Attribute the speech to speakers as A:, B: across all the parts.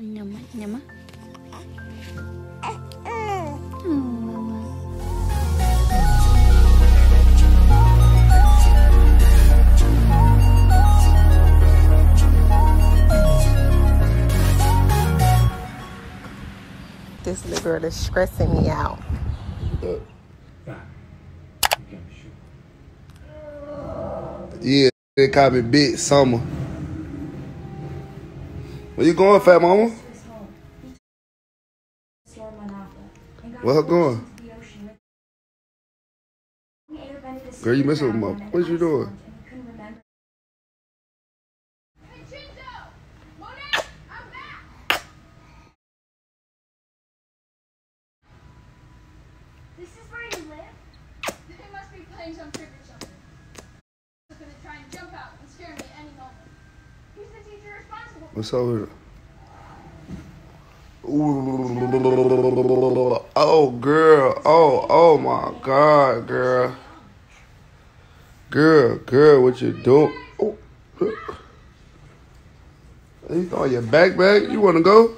A: Nyama, nyama.
B: This little girl is stressing me out.
C: Yeah, they call me Big Summer. Where you going, fat mama? Where her going? Girl, you messing with my. What you doing?
D: This is where you live? They must be playing some trick or something. He's gonna try and jump out and scare me at any moment. Who's the teacher responsible?
C: What's over there? Ooh, oh, girl. Oh, oh my God, girl. Girl, girl, what you doing? Oh. You throwing your backpack? You want to go?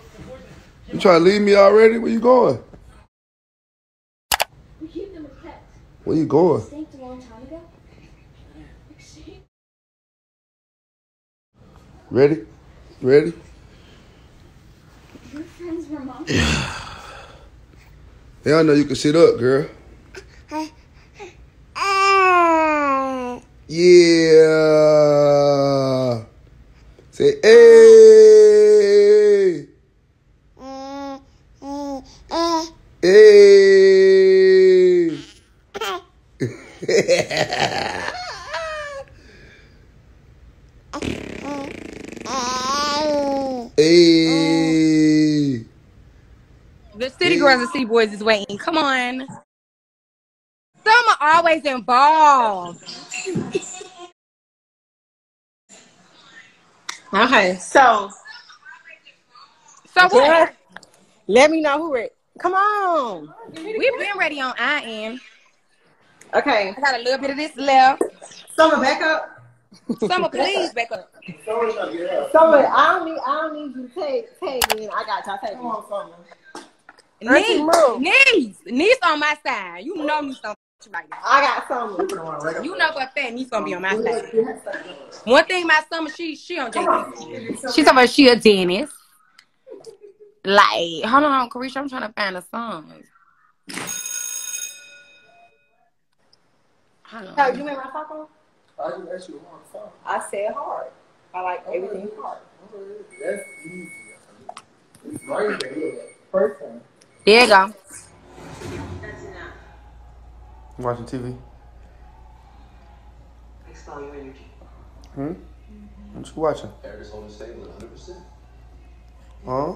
C: You trying to leave me already? Where you going?
D: We keep them as pets.
C: Where you going?
D: Extinct a long time ago.
C: Ready? Ready?
D: Your friends were mom.
C: Yeah, I know you can sit up, girl. Yeah. Say, hey. Hey. hey.
B: The city girls and city boys is waiting. Come on. Some are always involved. Okay, so
E: So what?
B: Girl,
E: Let me know who it. Come on.
B: we've been ready on I am.
E: Okay.
B: I got a little bit of this left.
E: Summer, back up.
B: Summer, please back up.
E: Summer, I don't need. I don't need you to take take me. I got y'all take me. Auntie,
B: Niece,
E: move.
B: niece, niece on my side. You know niece on right now.
E: I got summer.
B: You know for a fact niece gonna be on my side. One thing my summer, she she on JT. She's talking about she a dentist. Like, hold on, Caresha, I'm trying to find a song. Hold
E: Hey,
B: on.
E: you made my talk on? I said hard. I like everything hard. Person.
B: There you go.
C: Watching TV. Hmm? What you watching?
F: Air is holding stable at 100%.
C: Huh?